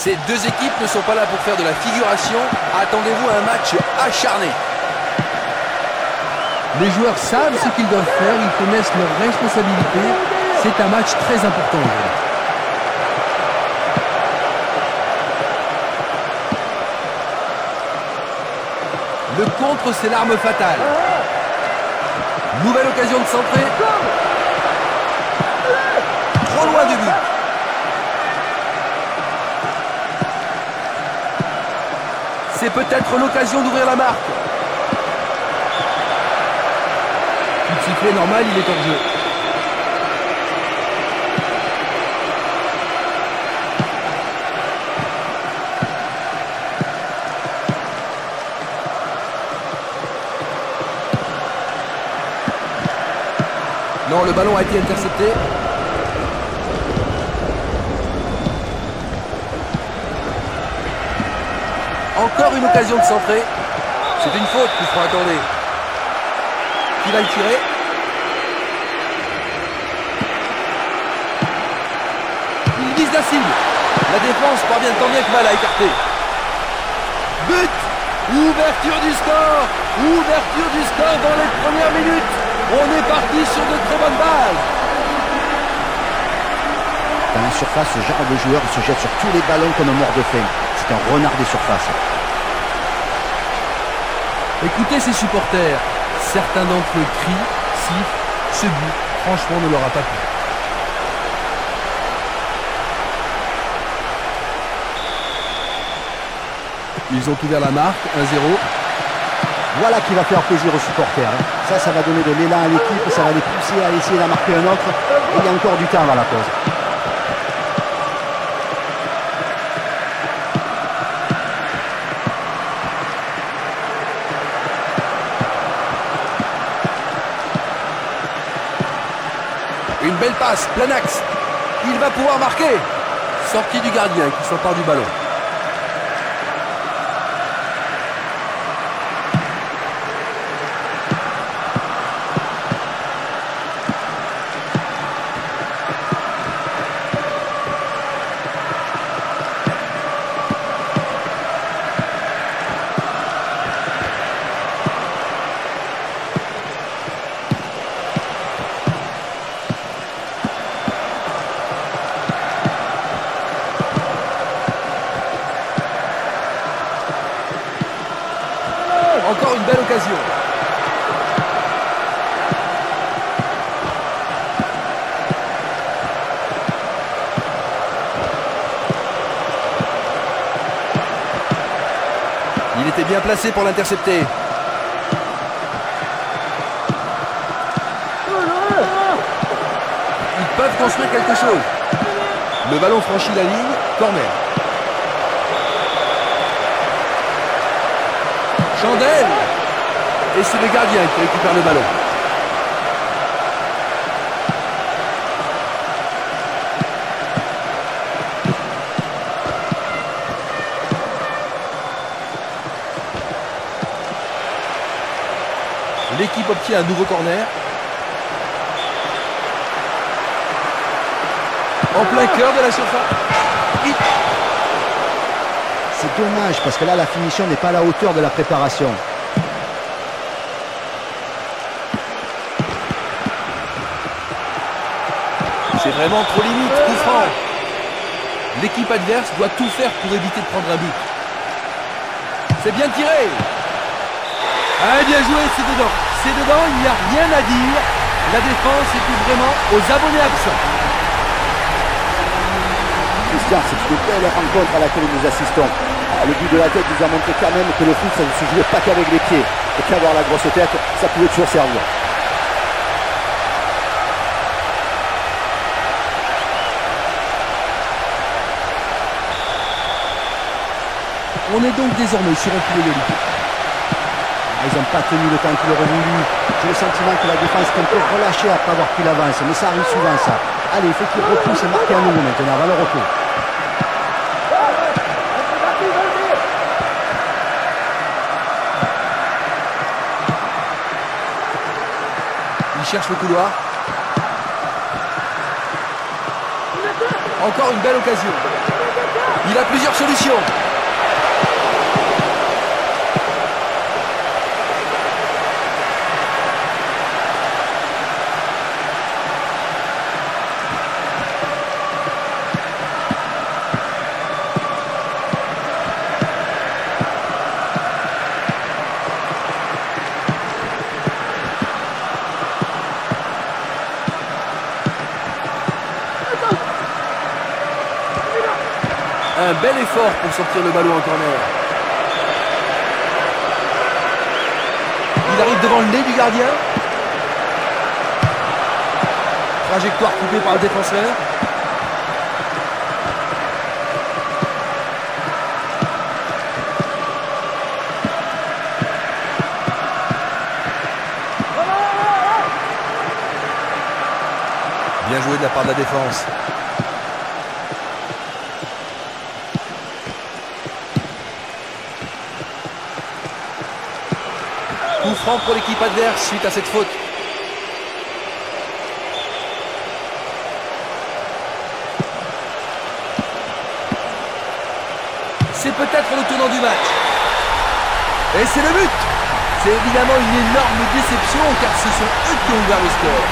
97Ces deux équipes ne sont pas là pour faire de la figuration. Attendez-vous à un match acharné. Les joueurs savent ce qu'ils doivent faire, ils connaissent leurs responsabilités. C'est un match très important aujourd'hui. Le contre, c'est l'arme fatale. Nouvelle occasion de centrer. Trop loin du but. C'est peut-être l'occasion d'ouvrir la marque. Coup sifflet normal, il est hors jeu. Non, le ballon a été intercepté. Une occasion de centrer. C'est une faute qu'il faut accorder. Qui va le tirer Il vise la cible. La défense parvient tant bien que mal à écarter. But Ouverture du score Ouverture du score dans les premières minutes On est parti sur de très bonnes bases Dans la surface, ce genre de joueur se jette sur tous les ballons comme un mort de faim. C'est un renard des surfaces. Écoutez ces supporters. Certains d'entre eux crient, sifflent. Ce but, franchement, ne leur a pas plu. Ils ont ouvert la marque, 1-0. Voilà qui va faire plaisir aux supporters. hein. Ça, ça va donner de l'élan à l'équipe, ça va les pousser à essayer d'en marquer un autre. Il y a encore du temps avant la pause. Belle passe, plein axe. Il va pouvoir marquer. Sortie du gardien qui s'empare du ballon. Il était bien placé pour l'intercepter. Ils peuvent construire quelque chose. Le ballon franchit la ligne, corner. Chandelle Et c'est le gardien qui récupère le ballon. L'équipe obtient un nouveau corner. En plein cœur de la surface. C'est dommage parce que là, la finition n'est pas à la hauteur de la préparation. C'est vraiment trop limite, coup franc. L'équipe adverse doit tout faire pour éviter de prendre un but. C'est bien tiré. Ah, bien joué, c'est dedans. C'est dedans, il n'y a rien à dire. La défense était vraiment aux abonnés absents. Christian, c'est une belle rencontre à laquelle nous assistons. Le but de la tête nous a montré quand même que le foot, ça ne se jouait pas qu'avec les pieds. Et qu'avoir la grosse tête, ça pouvait toujours servir. On est donc désormais sur un coup. Ah, Ils n'ont pas tenu le temps qu'il aurait voulu. J'ai le sentiment que la défense est un peu relâchée après avoir pris l'avance. Mais ça arrive souvent ça. Allez, il faut qu'il repousse et marquer à nouveau maintenant. Va le repos. Il cherche le couloir. Encore une belle occasion. Il a plusieurs solutions. Bel effort pour sortir le ballon en corner. Il arrive devant le nez du gardien. Trajectoire coupée par le défenseur. Bien joué de la part de la défense. Franc pour l'équipe adverse suite à cette faute. C'est peut-être le tournant du match. Et c'est le but C'est évidemment une énorme déception car ce sont eux qui ont ouvert le score.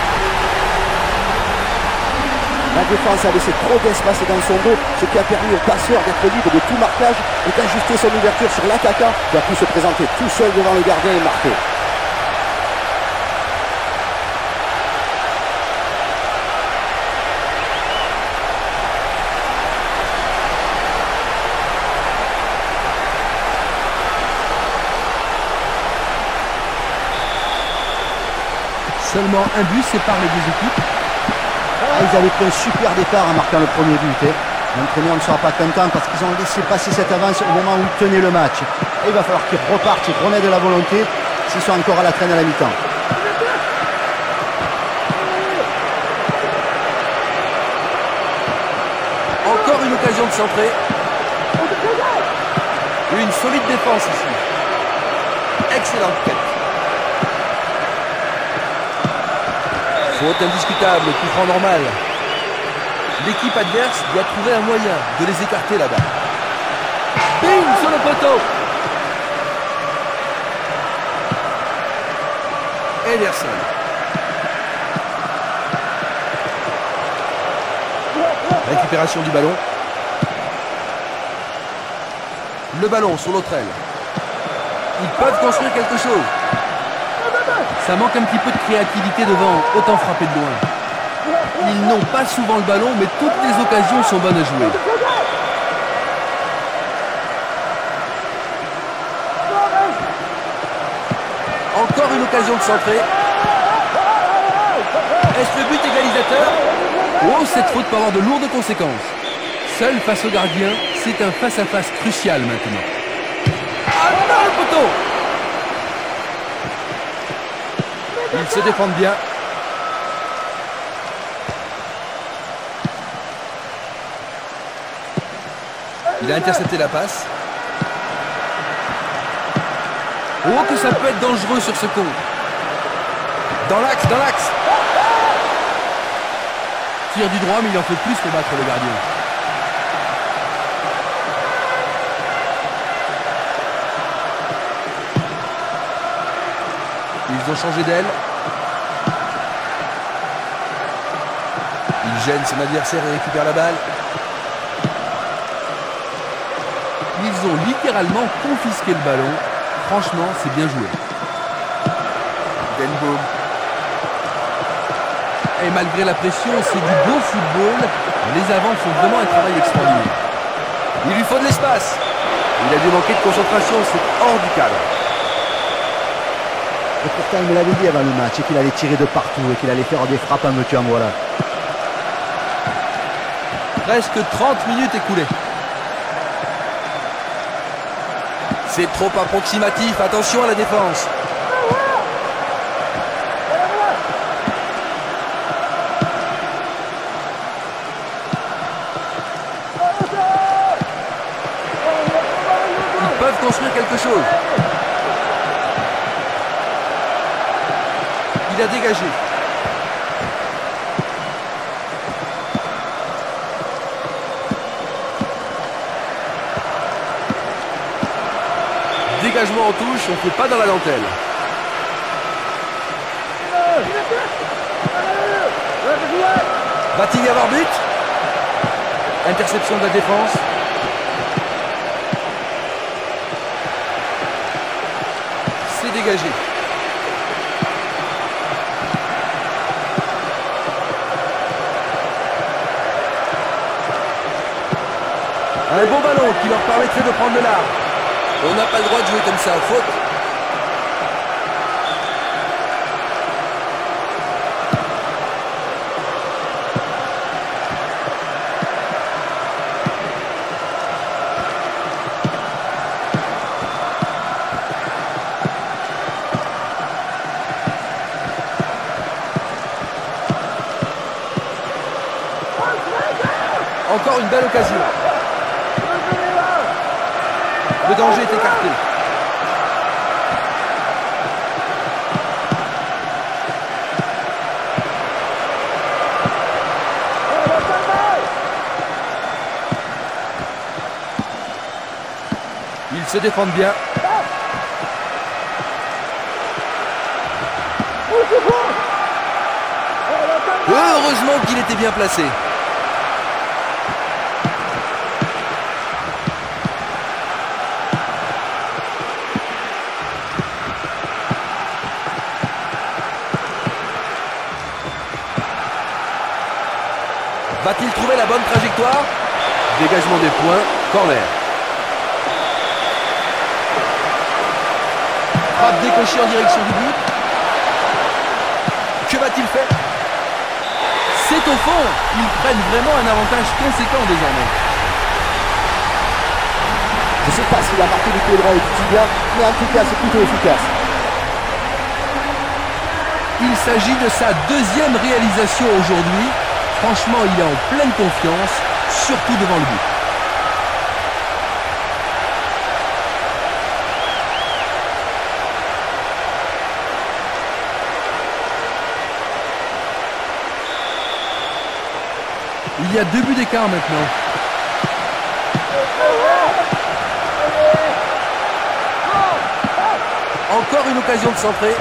La défense a laissé trop d'espace dans son dos, ce qui a permis au passeur d'être libre de tout marquage et d'ajuster son ouverture sur l'attaquant qui a pu se présenter tout seul devant le gardien et marquer. Seulement un but sépare les deux équipes. Ah, ils avaient pris un super départ en marquant le premier but. hein. L'entraîneur ne sera pas content parce qu'ils ont laissé passer cette avance au moment où ils tenaient le match. Et il va falloir qu'ils repartent, qu'ils remettent de la volonté s'ils sont encore à la traîne à la mi-temps. Encore une occasion de centrer. Une solide défense ici. Excellente Faute indiscutable, coup franc normal. L'équipe adverse doit trouver un moyen de les écarter là-bas. Bing sur le poteau Ederson. Récupération du ballon. Le ballon sur l'autre aile. Ils peuvent construire quelque chose. Ça manque un petit peu de créativité devant, autant frapper de loin. Ils n'ont pas souvent le ballon, mais toutes les occasions sont bonnes à jouer. Encore une occasion de centrer. Est-ce le but égalisateur? Oh, cette faute peut avoir de lourdes conséquences. Seul face au gardien, c'est un face-à-face crucial maintenant. Ah le poteau Ils se défendent bien. Il a intercepté la passe. Oh, que ça peut être dangereux sur ce compte. Dans l'axe, dans l'axe. Tire du droit, mais il en faut plus pour battre le gardien. Ils ont changé d'aile. Il gêne son adversaire et récupère la balle. Ils ont littéralement confisqué le ballon. Franchement, c'est bien joué. Denboom. Et malgré la pression, c'est du beau football. Les avants font vraiment un travail extraordinaire. Il lui faut de l'espace. Il a dû manquer de concentration, c'est hors du cadre. Et pourtant, il me l'avait dit avant le match qu'il allait tirer de partout et qu'il allait faire des frappes à monsieur en voilà. Presque 30 minutes écoulées. C'est trop approximatif, attention à la défense. En touche, on ne fait pas dans la dentelle. Y avoir but Interception de la défense. C'est dégagé. Un bon ballon qui leur permettrait de prendre de l'arbre. On n'a pas le droit de jouer comme ça, faute. Encore une belle occasion. Le danger est écarté. Ils se défendent bien. Heureusement qu'il était bien placé. Va-t-il trouver la bonne trajectoire? Dégagement des points, corner. Frappe décochée en direction du but. Que va-t-il faire? C'est au fond Ils prennent vraiment un avantage conséquent désormais. Je ne sais pas s'il a marqué du pied droit et du tibia, mais en tout cas, c'est plutôt efficace. Il s'agit de sa deuxième réalisation aujourd'hui. Franchement, il est en pleine confiance, surtout devant le but. Il y a deux buts d'écart maintenant. Encore une occasion de centrer.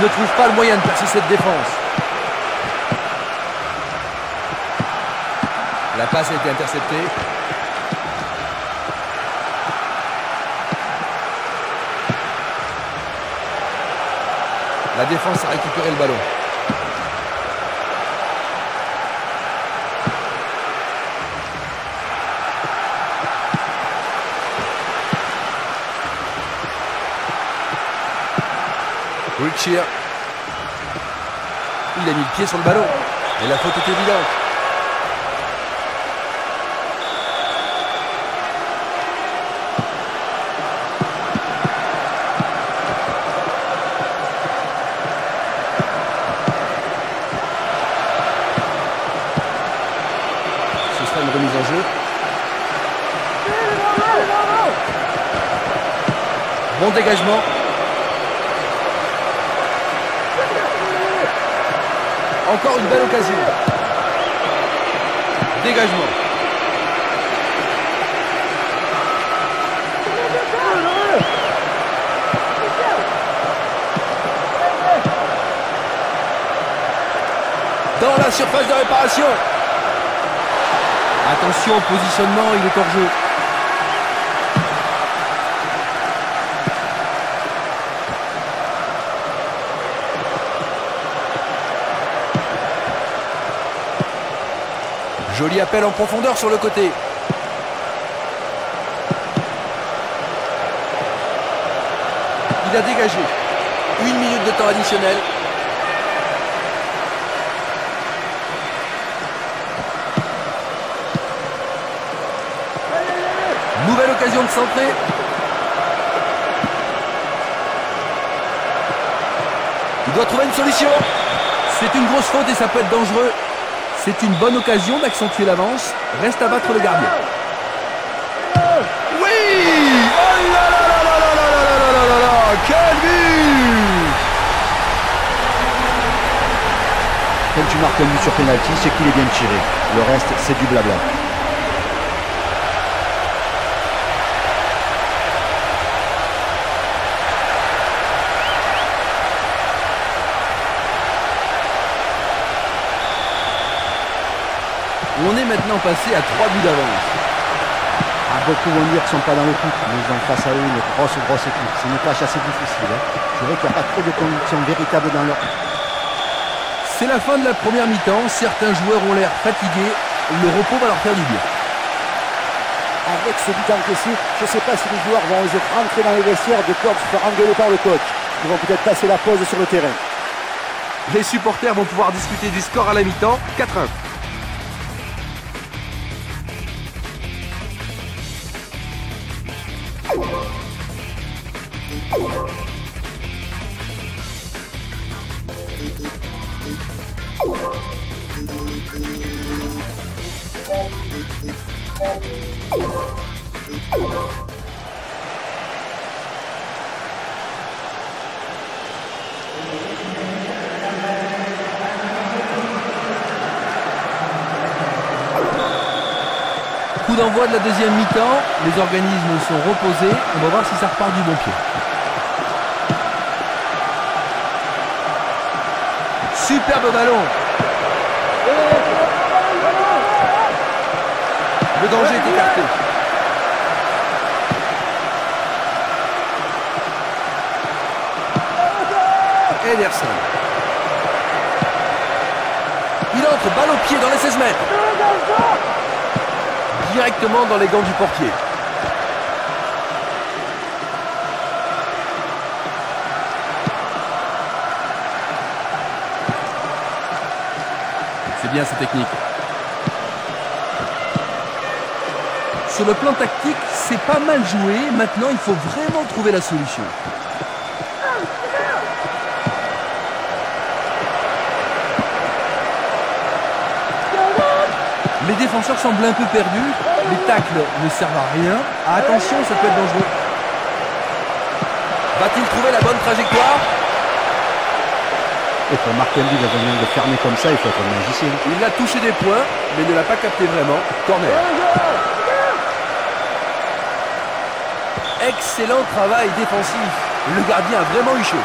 Il ne trouve pas le moyen de percer cette défense. La passe a été interceptée. La défense a récupéré le ballon. Il a mis le pied sur le ballon. Et la faute est évidente. Ce sera une remise en jeu. Bon dégagement. Encore une belle occasion. Dégagement. Dans la surface de réparation. Attention au positionnement, il est hors jeu. Joli appel en profondeur sur le côté. Il a dégagé. Une minute de temps additionnel. Nouvelle occasion de centrer. Il doit trouver une solution. C'est une grosse faute et ça peut être dangereux. C'est une bonne occasion d'accentuer l'avance. Reste à battre le gardien. Oui Oh là là là là là là là là là là Quel but Quand tu marques un but sur penalty, c'est qu'il est bien tiré. Le reste, c'est du blabla. On est maintenant passé à 3 buts d'avance. Ah, beaucoup vont dire qu'ils ne sont pas dans le coup, mais ils ont face à eux une grosse, grosse équipe. C'est une tâche assez difficile. Hein. Je dirais qu'il n'y a pas trop de convictions véritables dans leur... C'est la fin de la première mi-temps. Certains joueurs ont l'air fatigués. Le repos va leur faire du bien. Avec ce but encaissé, je ne sais pas si les joueurs vont oser rentrer dans les vestiaires de peur de se faire engueuler par le coach. Ils vont peut-être passer la pause sur le terrain. Les supporters vont pouvoir discuter du score à la mi-temps. 4-1. Coup d'envoi de la deuxième mi-temps. Les organismes sont reposés. On va voir si ça repart du bon pied. Superbe ballon. Le danger est écarté. Ederson. Il entre, balle au pied dans les 16 mètres. Directement dans les gants du portier. C'est bien cette technique. Sur le plan tactique, c'est pas mal joué. Maintenant, il faut vraiment trouver la solution. Les défenseurs semblent un peu perdus. Les tacles ne servent à rien. Ah, attention, ça peut être dangereux. Va-t-il trouver la bonne trajectoire? Et pour marquer un but dans un de fermé comme ça, il faut être un magicien. Il a touché des points, mais ne l'a pas capté vraiment. Corner. Excellent travail défensif. Le gardien a vraiment eu chaud.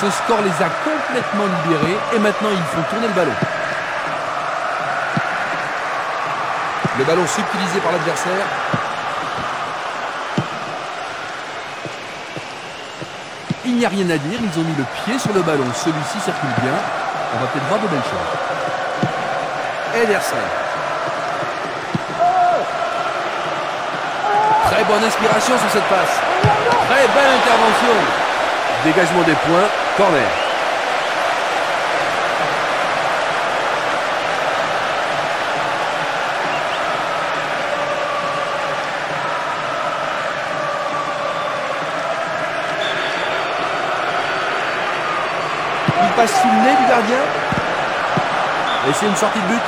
Ce score les a complètement libérés et maintenant ils font tourner le ballon. Le ballon subtilisé par l'adversaire. Il n'y a rien à dire, ils ont mis le pied sur le ballon. Celui-ci circule bien. On va peut-être voir de belles choses. Ederson. Très bonne inspiration sur cette passe. Très belle intervention. Dégagement des points, Il passe sous le nez du gardien. Et c'est une sortie de but.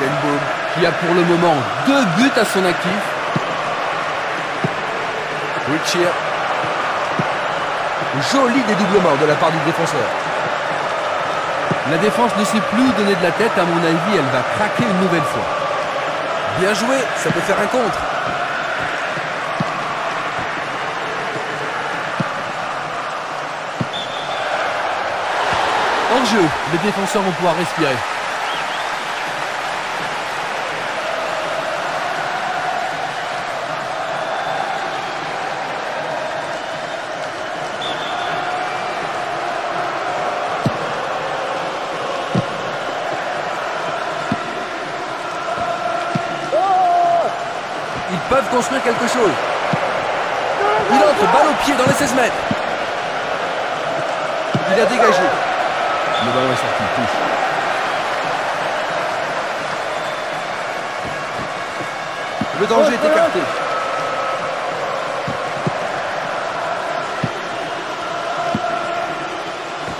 Denboom qui a pour le moment deux buts à son actif. Richie. Joli dédoublement de la part du défenseur. La défense ne sait plus donner de la tête. À mon avis, elle va craquer une nouvelle fois. Bien joué, ça peut faire un contre. Hors jeu, les défenseurs vont pouvoir respirer. Ils peuvent construire quelque chose. Il entre, balle au pied dans les 16 mètres. Il a dégagé. Le ballon est sorti, touche. Le danger est écarté.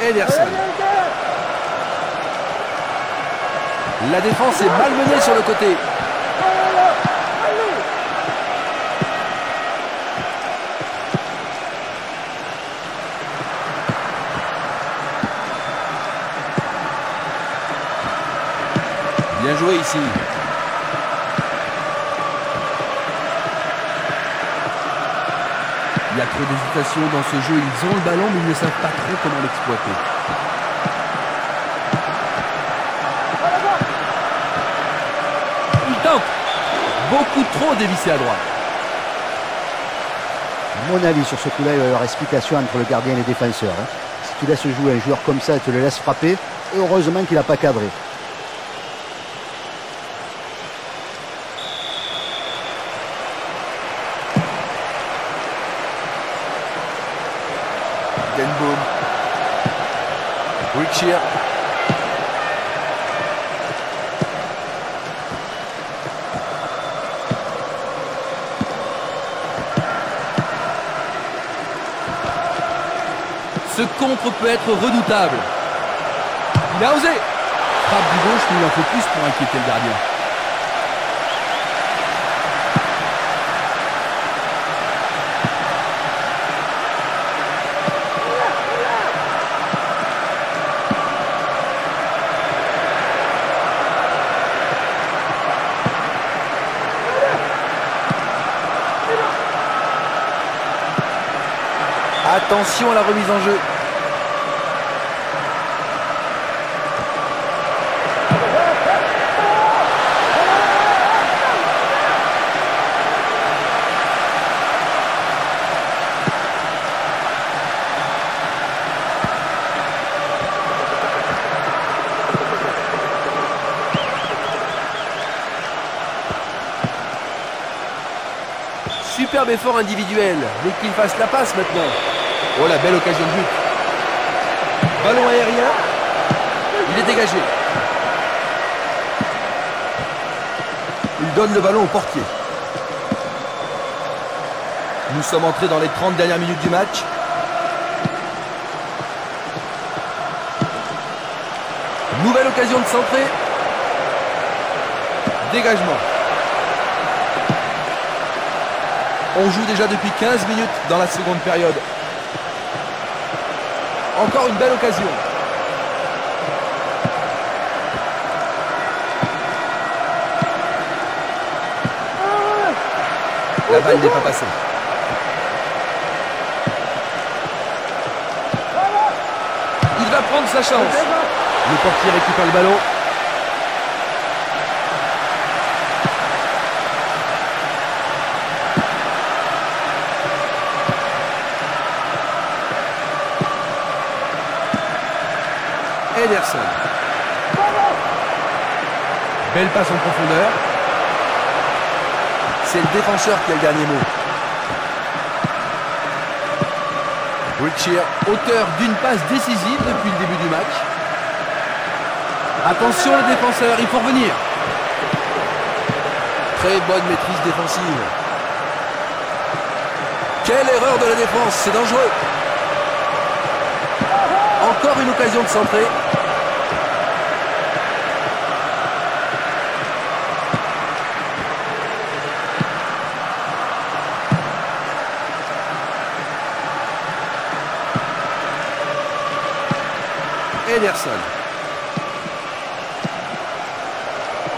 Ederson. La défense est malmenée sur le côté. Il y a trop d'hésitation dans ce jeu. Ils ont le ballon, mais ils ne savent pas trop comment l'exploiter. Il tente. Beaucoup trop dévissé à droite. Mon avis, sur ce coup-là, il va y avoir explication entre le gardien et les défenseurs. hein. Si tu laisses jouer un joueur comme ça et tu le laisses frapper, heureusement qu'il n'a pas cadré. Denboom. Ce contre peut être redoutable. Il a osé. Frappe du gauche, mais il en faut plus pour inquiéter le gardien. Attention à la remise en jeu. Superbe effort individuel, mais qu'il fasse la passe maintenant. Oh la belle occasion de but. Ballon aérien. Il est dégagé. Il donne le ballon au portier. Nous sommes entrés dans les 30 dernières minutes du match. Nouvelle occasion de centrer. Dégagement. On joue déjà depuis 15 minutes dans la seconde période. Encore une belle occasion. La balle n'est pas passée. Il va prendre sa chance. Le portier récupère le ballon. Belle passe en profondeur. C'est le défenseur qui a le dernier mot. Wiltshire, auteur d'une passe décisive depuis le début du match. Attention le défenseur, il faut revenir. Très bonne maîtrise défensive. Quelle erreur de la défense, c'est dangereux. Encore une occasion de centrer.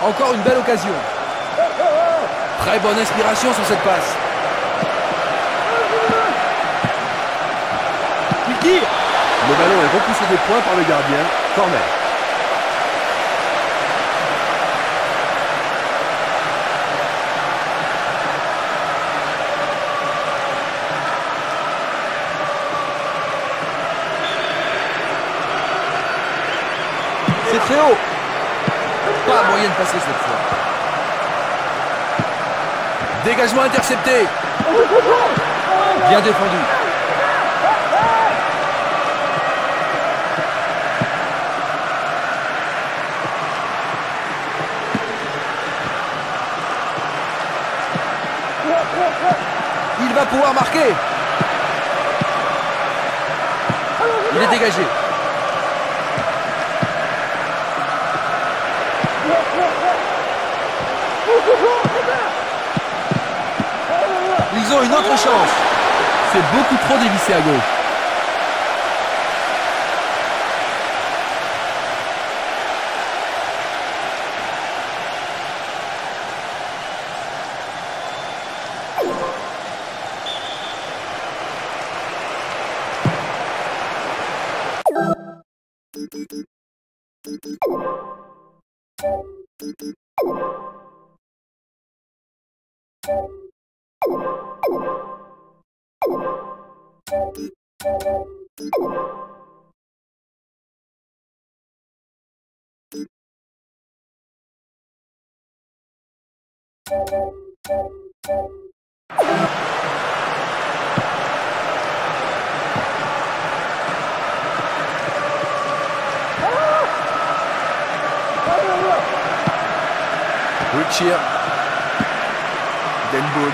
Encore une belle occasion. Très bonne inspiration sur cette passe. Le ballon est repoussé des points par le gardien. Corner. Pas moyen de passer cette fois. Dégagement intercepté. Bien défendu. Il va pouvoir marquer. Il est dégagé. Une autre chance. C'est beaucoup trop dévissé à gauche. Denboom.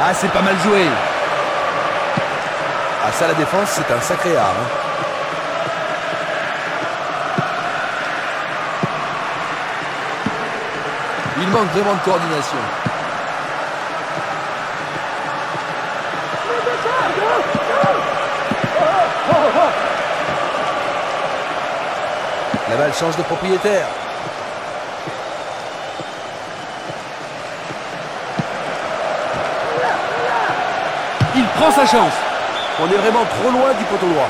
Ah, c'est pas mal joué. Ah, ça, la défense, c'est un sacré art. hein. Il manque vraiment de coordination. La balle change de propriétaire. Il prend sa chance. On est vraiment trop loin du poteau droit.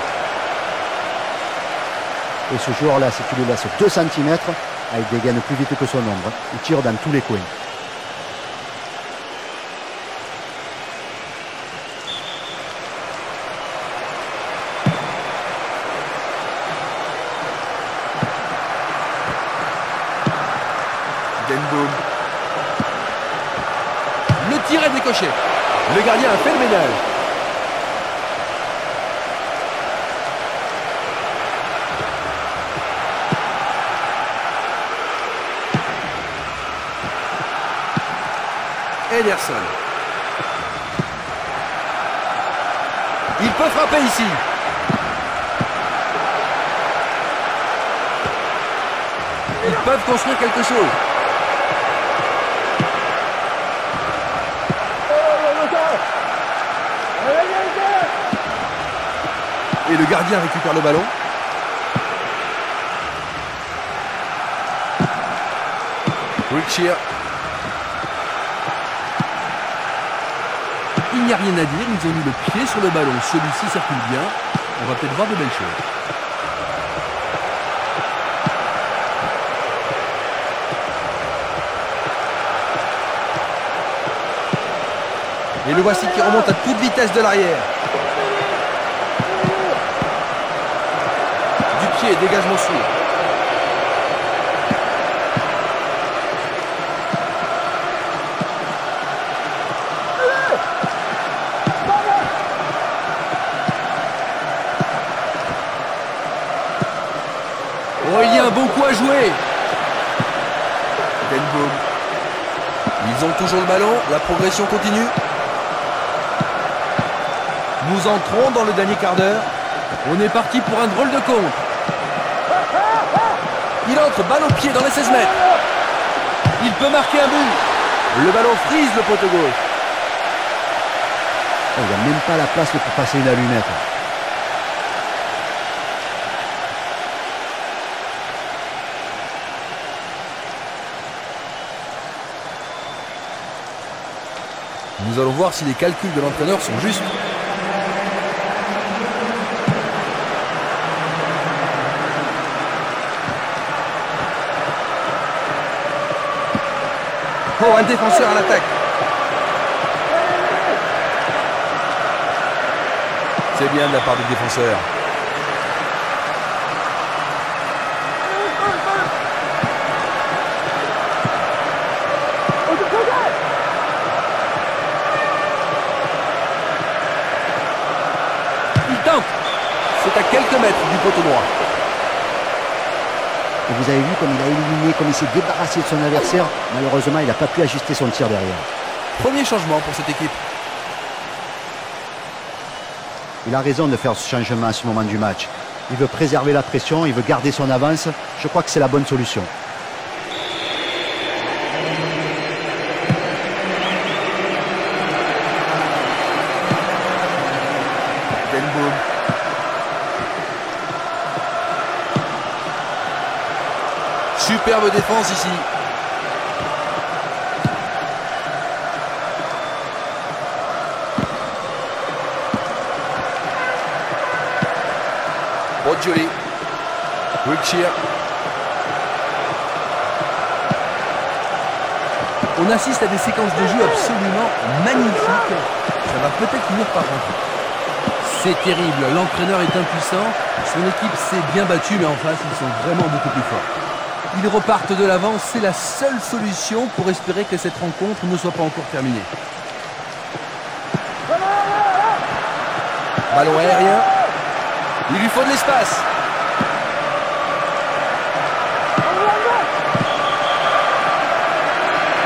Et ce joueur-là, si tu le laisses 2 cm, il dégaine plus vite que son ombre. Il tire dans tous les coins. Denboom. Le tir est décoché. Le gardien a fait le ménage. Il peut frapper ici. Ils peuvent construire quelque chose. Et le gardien récupère le ballon. Il n'y a rien à dire, ils ont mis le pied sur le ballon. Celui-ci circule bien. On va peut-être voir de belles choses. Et le voici qui remonte à toute vitesse de l'arrière. Du pied, dégagement sûr. Le ballon, la progression continue. Nous entrons dans le dernier quart d'heure. On est parti pour un drôle de compte. Il entre, balle au pied dans les 16 mètres. Il peut marquer un but. Le ballon frise le poteau gauche. il n'a même pas la place pour passer une allumette. Nous allons voir si les calculs de l'entraîneur sont justes. Oh, un défenseur à l'attaque. C'est bien de la part du défenseur. Il tente. C'est à quelques mètres du poteau droit. Et vous avez vu comme il a éliminé, comme il s'est débarrassé de son adversaire. Malheureusement, il n'a pas pu ajuster son tir derrière. Premier changement pour cette équipe. Il a raison de faire ce changement à ce moment du match. Il veut préserver la pression, il veut garder son avance. Je crois que c'est la bonne solution. Denboom. Superbe défense ici. Wiltshire. On assiste à des séquences de jeu absolument magnifiques. Ça va peut-être finir par rentrer. C'est terrible, l'entraîneur est impuissant, son équipe s'est bien battue, mais en face, ils sont vraiment beaucoup plus forts. Ils repartent de l'avant, c'est la seule solution pour espérer que cette rencontre ne soit pas encore terminée. Ballon aérien, il lui faut de l'espace.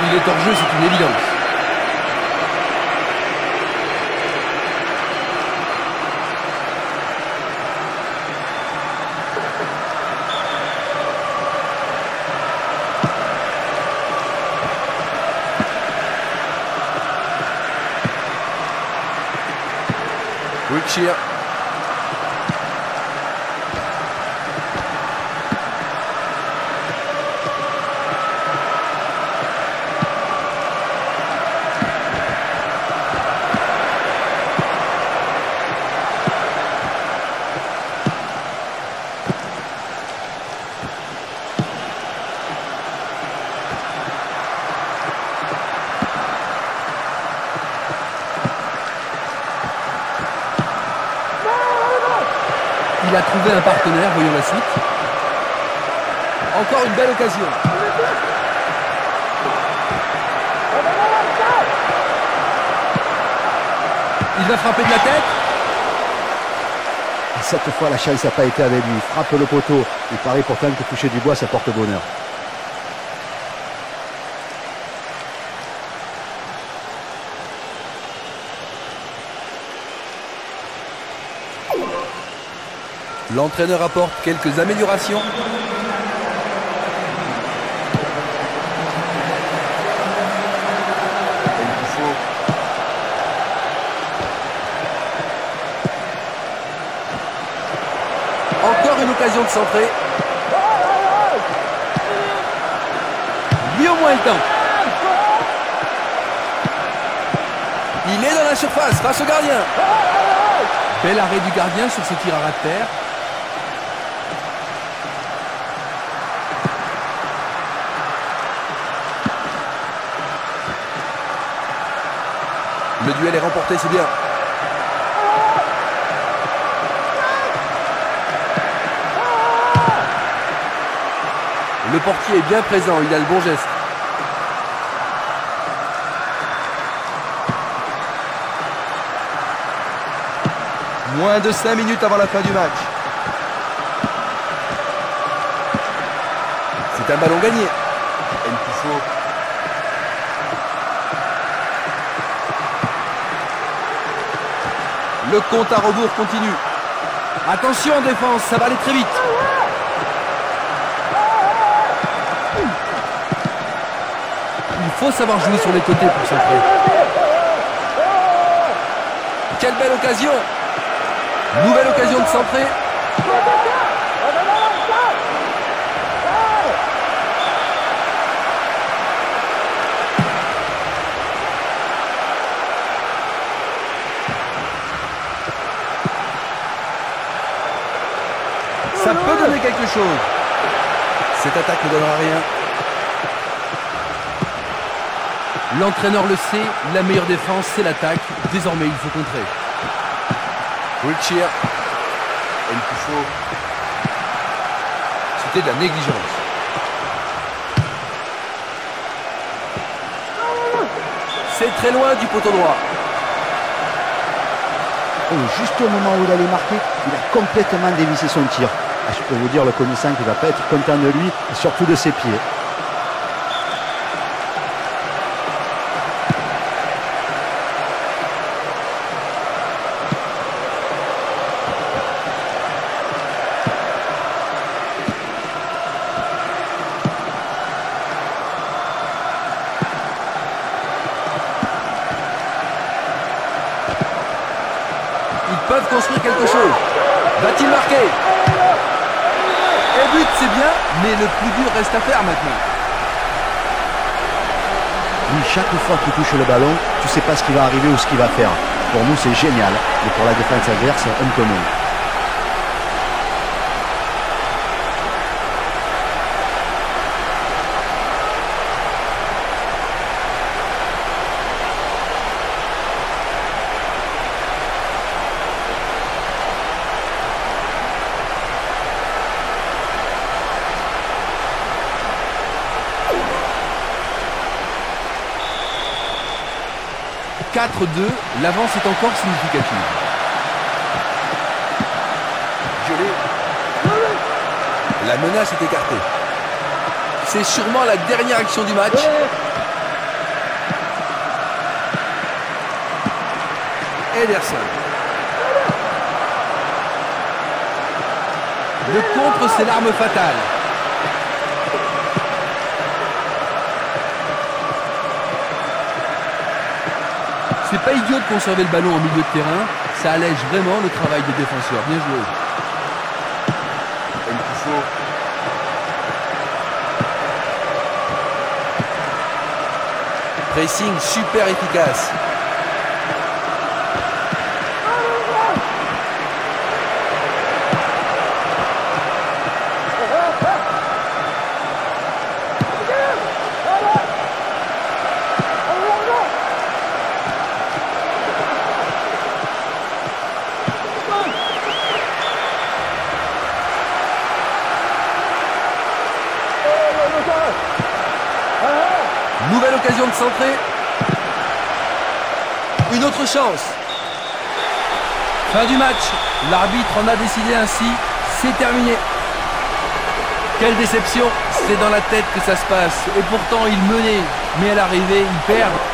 Il est hors jeu, c'est une évidence. Wiltshire. Il a trouvé un partenaire, voyons la suite. Encore une belle occasion. Il va frapper de la tête. Cette fois, la chance n'a pas été avec lui. Frappe le poteau. Il paraît pourtant que toucher du bois, ça porte bonheur. L'entraîneur apporte quelques améliorations. De centrer. Moins le temps. Il est dans la surface face au gardien. Bel arrêt du gardien sur ce tir à ras terre. Le duel est remporté, c'est bien. Le portier est bien présent, il a le bon geste. Moins de 5 minutes avant la fin du match. C'est un ballon gagné. Le compte à rebours continue. Attention en défense, ça va aller très vite. Faut savoir jouer sur les côtés pour centrer. Quelle belle occasion Nouvelle occasion de centrer. Ça peut donner quelque chose. Cette attaque ne donnera rien. L'entraîneur le sait, la meilleure défense, c'est l'attaque. Désormais, il faut contrer. Wiltshire. Et le coup chaud. C'était de la négligence. C'est très loin du poteau droit. Oh, juste au moment où il allait marquer, il a complètement dévissé son tir. Ah, je peux vous dire, le connaissant qu'il va pas être content de lui, et surtout de ses pieds. Construire quelque chose. Va-t-il marquer? Et but, c'est bien, mais le plus dur reste à faire maintenant. Lui, chaque fois qu'il touche le ballon, tu sais pas ce qui va arriver ou ce qu'il va faire. Pour nous, c'est génial, mais pour la défense adverse, un peu moins. « 4-2, l'avance est encore significative. La menace est écartée. C'est sûrement la dernière action du match. Ederson. Le contre, c'est l'arme fatale. C'est pas idiot de conserver le ballon en milieu de terrain. Ça allège vraiment le travail des défenseurs. Bien joué. Pressing super efficace. Nouvelle occasion de centrer. Une autre chance. Fin du match. L'arbitre en a décidé ainsi. C'est terminé. Quelle déception. C'est dans la tête que ça se passe. Et pourtant, ils menaient. Mais à l'arrivée, ils perdent.